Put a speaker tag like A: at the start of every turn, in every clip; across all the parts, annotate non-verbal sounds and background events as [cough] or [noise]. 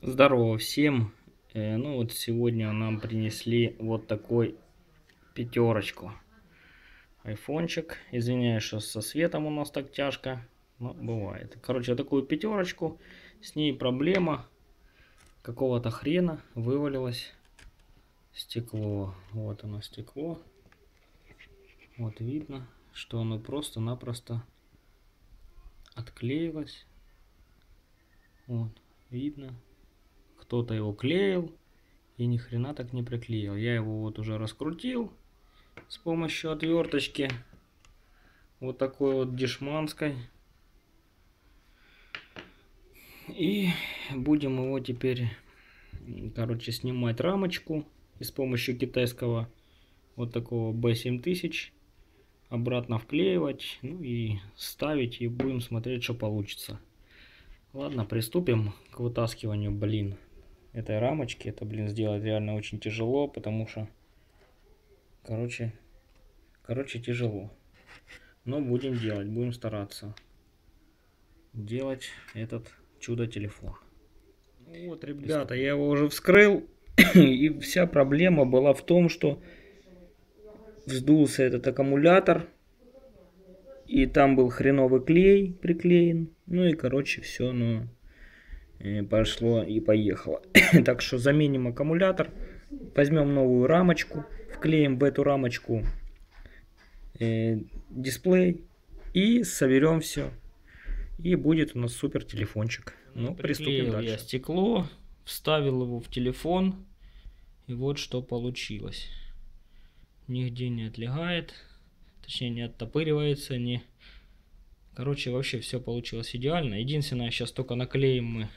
A: Здорово всем. Э, ну вот сегодня нам принесли вот такой пятерочку. Айфончик. Извиняюсь, что со светом у нас так тяжко. Но бывает. Короче, такую пятерочку. С ней проблема. Какого-то хрена вывалилось стекло. Вот оно стекло. Вот видно, что оно просто-напросто отклеилось. Вот, видно кто-то его клеил и ни хрена так не приклеил. Я его вот уже раскрутил с помощью отверточки. Вот такой вот дешманской. И будем его теперь, короче, снимать рамочку. И с помощью китайского вот такого B7000 обратно вклеивать. Ну и ставить. И будем смотреть, что получится. Ладно, приступим к вытаскиванию, блин этой рамочки. Это, блин, сделать реально очень тяжело, потому что, короче, короче, тяжело. Но будем делать, будем стараться делать этот чудо-телефон. Вот, ребята, я его уже вскрыл, [coughs] и вся проблема была в том, что вздулся этот аккумулятор, и там был хреновый клей приклеен, ну и, короче, все, ну, пошло и поехало. [coughs] так что заменим аккумулятор, возьмем новую рамочку, вклеим в эту рамочку э, дисплей и соберем все. И будет у нас супер телефончик. Ну, приступим дальше. я стекло, вставил его в телефон, и вот что получилось. Нигде не отлегает, точнее не оттопыривается, не... Короче, вообще все получилось идеально. Единственное, сейчас только наклеим мы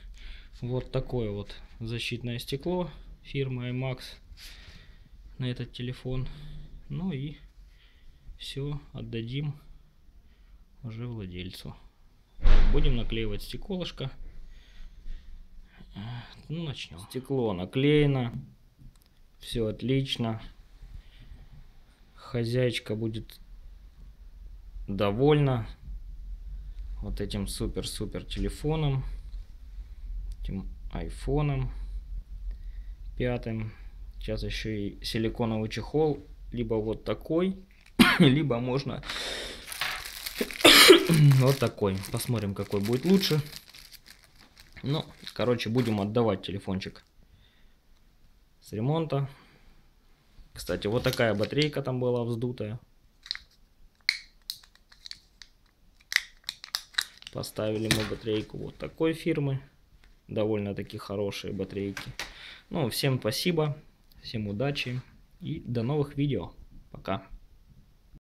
A: вот такое вот защитное стекло фирмы IMAX на этот телефон. Ну и все отдадим уже владельцу. Будем наклеивать стеклышко. Ну, начнем. Стекло наклеено. Все отлично. Хозяйка будет довольна вот этим супер-супер телефоном этим айфоном пятым. Сейчас еще и силиконовый чехол. Либо вот такой, [coughs] либо можно [coughs] вот такой. Посмотрим, какой будет лучше. Ну, короче, будем отдавать телефончик с ремонта. Кстати, вот такая батарейка там была вздутая. Поставили мы батарейку вот такой фирмы довольно-таки хорошие батарейки. Ну, всем спасибо, всем удачи и до новых видео. Пока.